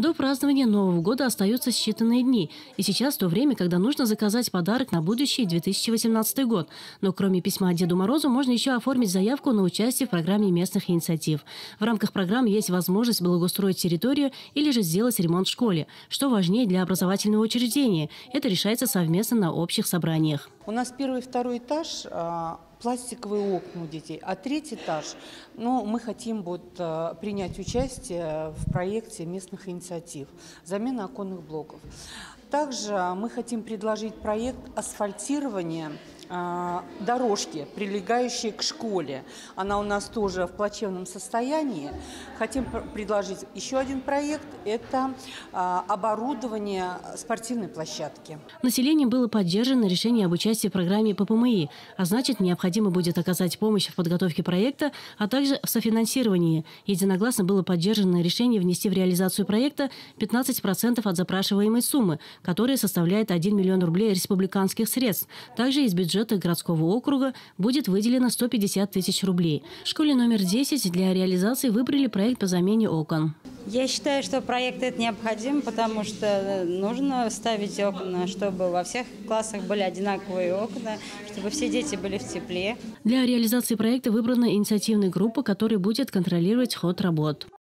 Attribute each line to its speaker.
Speaker 1: До празднования Нового года остаются считанные дни. И сейчас то время, когда нужно заказать подарок на будущий 2018 год. Но кроме письма Деду Морозу можно еще оформить заявку на участие в программе местных инициатив. В рамках программы есть возможность благоустроить территорию или же сделать ремонт в школе. Что важнее для образовательного учреждения, это решается совместно на общих собраниях.
Speaker 2: У нас первый и второй этаж а, пластиковые окна у детей, а третий этаж, ну, мы хотим вот а, принять участие в проекте местных инициатив «Замена оконных блоков». Также мы хотим предложить проект асфальтирования дорожки, прилегающие к школе. Она у нас тоже в плачевном состоянии. Хотим пр- предложить еще один проект – это а, оборудование спортивной площадки.
Speaker 1: Населением было поддержано решение об участии в программе ППМИ, а значит, необходимо будет оказать помощь в подготовке проекта, а также в софинансировании. Единогласно было поддержано решение внести в реализацию проекта 15% от запрашиваемой суммы, которая составляет 1 миллион рублей республиканских средств. Также из бюджета городского округа будет выделено 150 тысяч рублей. В школе номер 10 для реализации выбрали проект по замене окон.
Speaker 3: Я считаю, что проект этот необходим, потому что нужно ставить окна, чтобы во всех классах были одинаковые окна, чтобы все дети были в тепле.
Speaker 1: Для реализации проекта выбрана инициативная группа, которая будет контролировать ход работ.